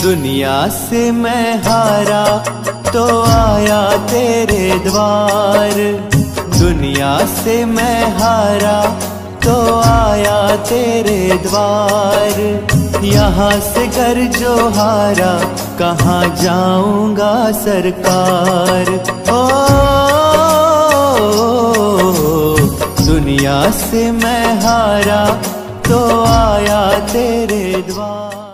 दुनिया से मैं हारा तो आया तेरे द्वार। दुनिया से मैं हारा तो आया तेरे द्वार। यहाँ से घर जो हारा, कहाँ जाऊँगा सरकार? ओ, दुनिया से मैं हारा तो आया तेरे द्वार।